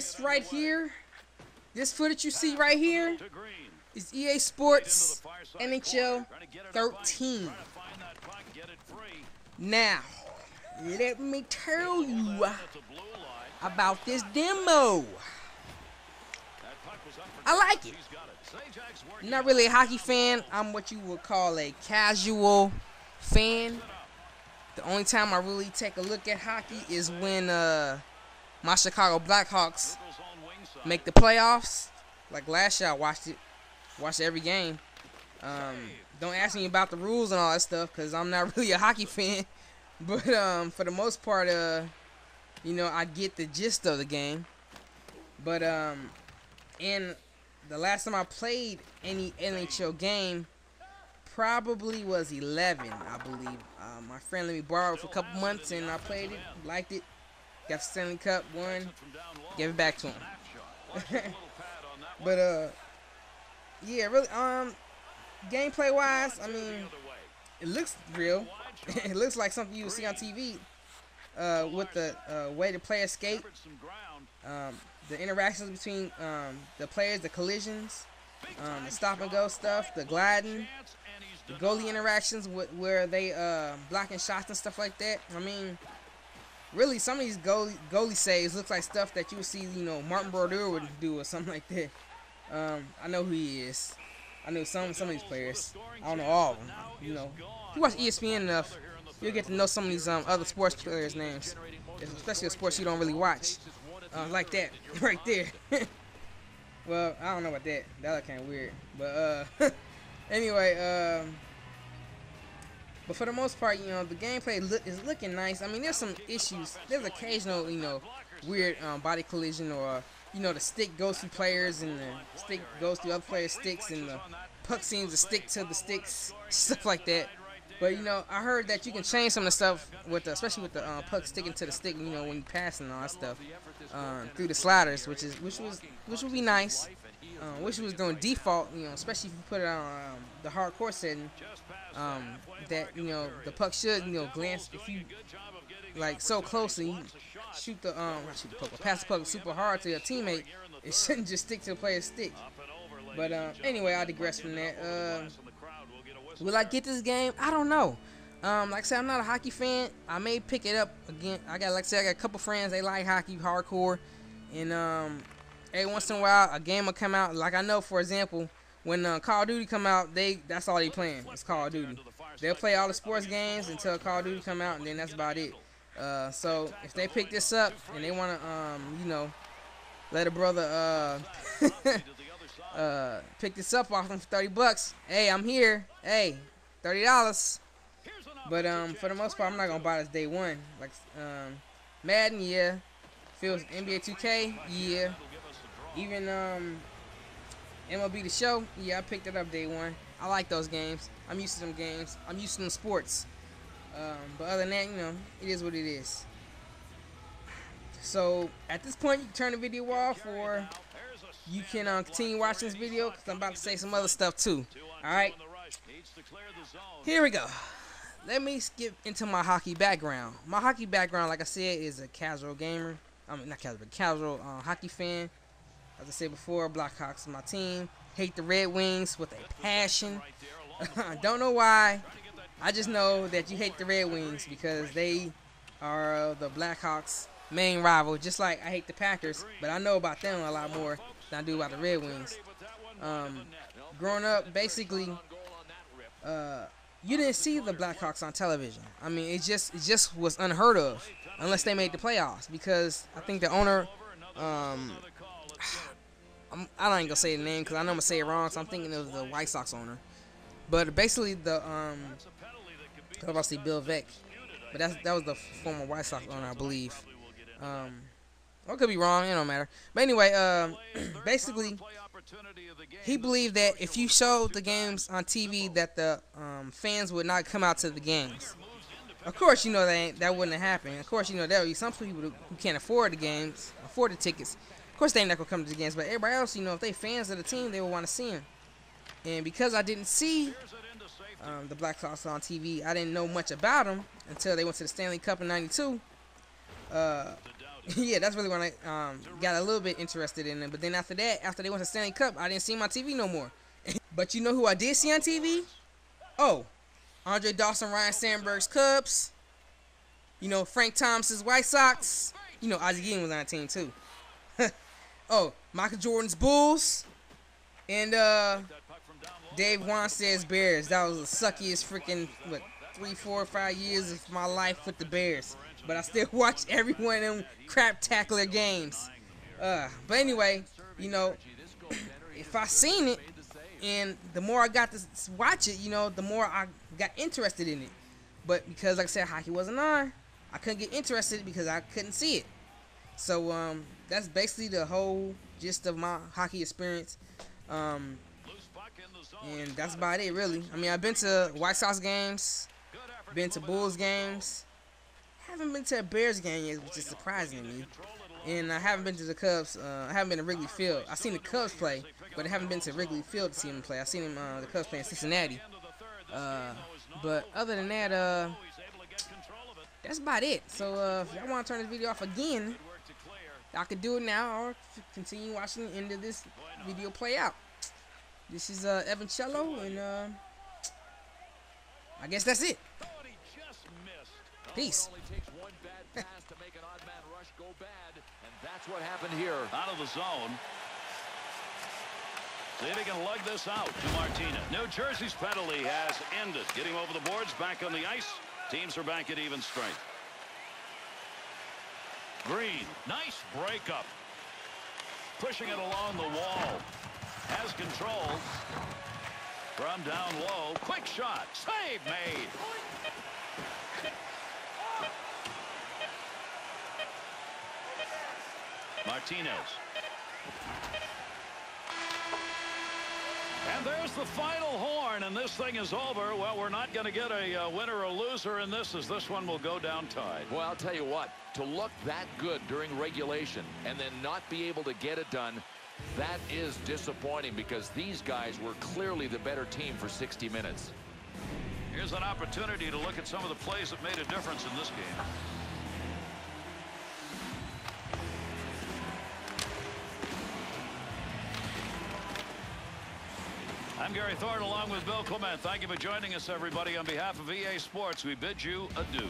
This right here, this footage you see right here is EA Sports NHL 13. Now, let me tell you about this demo. I like it. Not really a hockey fan. I'm what you would call a casual fan. The only time I really take a look at hockey is when uh, my Chicago Blackhawks make the playoffs. Like last year, I watched it, watched every game. Um, don't ask me about the rules and all that stuff, cause I'm not really a hockey fan. But um, for the most part, uh, you know, I get the gist of the game. But um, in the last time I played any NHL game, probably was 11, I believe. Uh, my friend let me borrow it for a couple months, and I played it, liked it, got the Stanley Cup, won, Give it back to him. but uh, yeah, really, um, gameplay wise, I mean, it looks real. it looks like something you would see on TV. Uh, with the uh, way the players skate, um, the interactions between um, the players, the collisions, um, the stop and go stuff, the gliding, the goalie interactions with, where they uh, blocking shots and stuff like that. I mean, really, some of these goalie goalie saves look like stuff that you would see, you know, Martin Brodeur would do or something like that. Um, I know who he is. I know some some of these players. I don't know all of them. You know, if you watch ESPN enough, you'll get to know some of these um, other sports players' names, especially the sports you don't really watch, uh, like that right there. well, I don't know about that. That look kind of weird, but uh, anyway, um, but for the most part, you know, the gameplay look, is looking nice. I mean, there's some issues. There's occasional, you know, weird um, body collision or you know the stick goes through players and the stick goes through other players' sticks and the puck seems to stick to the sticks, stuff like that. But you know, I heard that you can change some of the stuff with, the, especially with the uh, puck sticking to the stick. You know, when you pass and all that stuff uh, through the sliders, which is which was which would be nice. Wish it was doing default, you know, especially if you put it on um, the hardcore setting. Um, that you know the puck should you know glance if you like so closely shoot the um shoot the puck, pass the puck super hard to your teammate. It shouldn't just stick to the player's stick. But um, anyway, I digress from that. Uh, will I get this game? I don't know. Um, like I said, I'm not a hockey fan. I may pick it up again. I got like I said, I got a couple friends. They like hockey hardcore, and um, every once in a while, a game will come out. Like I know, for example, when uh, Call of Duty come out, they that's all they playing. It's Call of Duty. They'll play all the sports games until Call of Duty come out, and then that's about it. Uh, so if they pick this up and they want to, um, you know, let a brother uh, uh, pick this up off them for 30 bucks, hey, I'm here. Hey, $30. But um, for the most part, I'm not gonna buy this day one. Like um, Madden, yeah. Feels NBA 2K, yeah. Even um, MLB The Show, yeah, I picked it up day one. I like those games. I'm used to them games. I'm used to them sports. Um, but other than that, you know, it is what it is. So at this point, you can turn the video off, or you can uh, continue watching this video because I'm about to say some other stuff too. All right. Here we go. Let me skip into my hockey background. My hockey background, like I said, is a casual gamer. I mean, not casual, but casual uh, hockey fan. As I said before, Blackhawks is my team. Hate the Red Wings with a passion. I don't know why. I just know that you hate the Red Wings because they are the Blackhawks' main rival. Just like I hate the Packers, but I know about them a lot more than I do about the Red Wings. Um, growing up, basically, uh, you didn't see the Blackhawks on television. I mean, it just it just was unheard of unless they made the playoffs because I think the owner. Um, I'm, I ain't gonna say the name because I know I'm gonna say it wrong, so I'm thinking of the White Sox owner. But basically, the um, I was about to Bill Veeck, but that's that was the former White Sox owner, I believe. Um, I could be wrong. It don't matter. But anyway, um, basically, he believed that if you showed the games on TV, that the um, fans would not come out to the games. Of course, you know that that wouldn't happen. Of course, you know there would be some people who can't afford the games, afford the tickets. Course, they ain't not gonna come to the games. But everybody else, you know, if they fans of the team, they would want to see them. And because I didn't see um, the Blackhawks on TV, I didn't know much about them until they went to the Stanley Cup in '92. Uh, yeah, that's really when I um, got a little bit interested in them. But then after that, after they went to Stanley Cup, I didn't see my TV no more. but you know who I did see on TV? Oh, Andre Dawson, Ryne Sandberg's Cubs. You know Frank Thomas's White Sox. You know Ozzie Guillen was on that team too. Oh, Michael Jordan's Bulls. And uh, Dave Wannstedt's Bears. That was the suckiest freaking what three, four, five years of my life with the Bears. But I still watch every one of them crap tackler games. Uh, but anyway, you know, if I seen it, and the more I got to watch it, you know, the more I got interested in it. But because, like I said, hockey wasn't on, I couldn't get interested because I couldn't see it. So um, that's basically the whole gist of my hockey experience. Um, and that's about it, really. I mean, I've been to White Sox games, been to Bulls games. Haven't been to a Bears game yet, which is surprising to me. And I haven't been to the Cubs. Uh, I haven't been to Wrigley Field. I've seen the Cubs play, but I haven't been to Wrigley Field to see them play. I've seen them, uh, the Cubs play in Cincinnati. Uh, but other than that, uh, that's about it. So uh, if y'all want to turn this video off again, I could do it now or continue watching the end of this video play out. This is uh, Evan Chelio, and uh, I guess that's it. Peace. That's what happened here. Out of the zone. See if he can lug this out to Martinez. New Jersey's penalty has ended. Getting over the boards, back on the ice. Teams are back at even strength. Green, nice breakup. Pushing it along the wall. Has control. From down low. Quick shot. Save made. Martinez. And there's the final horn, and this thing is over. Well, we're not going to get a uh, winner or loser in this, as this one will go down tied. Well, I'll tell you what, to look that good during regulation and then not be able to get it done, that is disappointing because these guys were clearly the better team for 60 minutes. Here's an opportunity to look at some of the plays that made a difference in this game. I'm Gary Thorne along with Bill Clement. Thank you for joining us, everybody. On behalf of EA Sports, we bid you adieu.